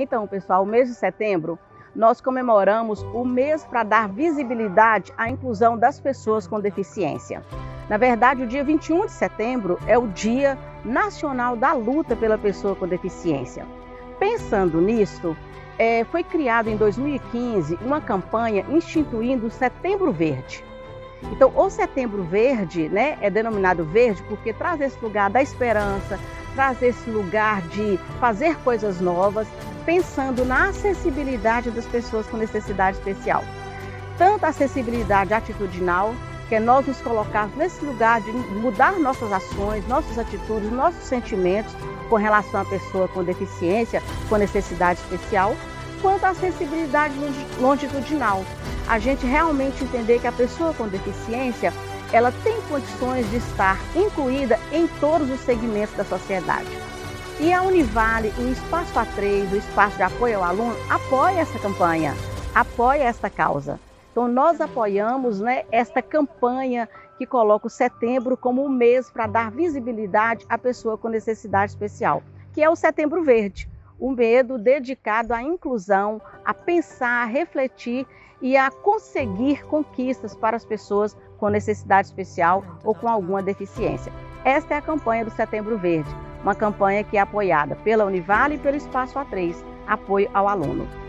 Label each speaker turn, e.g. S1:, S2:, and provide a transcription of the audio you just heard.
S1: Então, pessoal, o mês de setembro nós comemoramos o mês para dar visibilidade à inclusão das pessoas com deficiência. Na verdade, o dia 21 de setembro é o Dia Nacional da Luta pela Pessoa com Deficiência. Pensando nisso, é, foi criado em 2015 uma campanha instituindo o Setembro Verde. Então, o Setembro Verde né, é denominado verde porque traz esse lugar da esperança, traz esse lugar de fazer coisas novas, pensando na acessibilidade das pessoas com necessidade especial. Tanto a acessibilidade atitudinal, que é nós nos colocarmos nesse lugar de mudar nossas ações, nossas atitudes, nossos sentimentos com relação à pessoa com deficiência, com necessidade especial, quanto à acessibilidade longitudinal. A gente realmente entender que a pessoa com deficiência ela tem condições de estar incluída em todos os segmentos da sociedade. E a Univale, o Espaço A3, o Espaço de Apoio ao Aluno, apoia essa campanha, apoia esta causa. Então, nós apoiamos né, esta campanha que coloca o setembro como um mês para dar visibilidade à pessoa com necessidade especial, que é o Setembro Verde, um medo dedicado à inclusão, a pensar, a refletir e a conseguir conquistas para as pessoas com necessidade especial ou com alguma deficiência. Esta é a campanha do Setembro Verde, uma campanha que é apoiada pela Univale e pelo Espaço A3, apoio ao aluno.